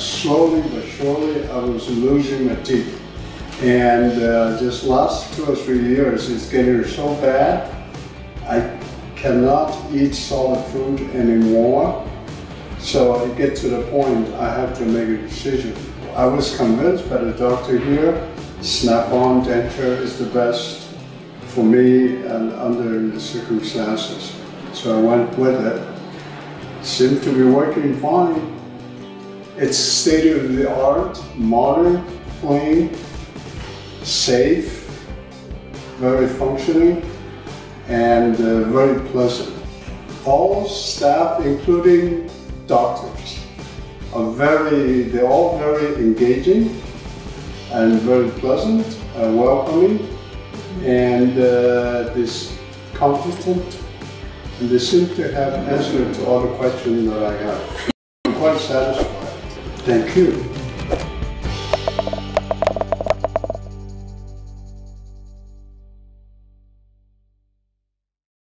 slowly but surely I was losing my teeth. And uh, just last two or three years, it's getting so bad, I cannot eat solid food anymore. So it gets to the point I have to make a decision. I was convinced by the doctor here, Snap-on denture is the best for me and under the circumstances. So I went with it. Seems to be working fine. It's state of the art, modern, clean, safe, very functioning, and uh, very pleasant. All staff, including doctors, are very, they're all very engaging and very pleasant, uh, welcoming, and uh, this competent, and they seem to have answered to all the questions that I have. I'm quite satisfied. Thank you.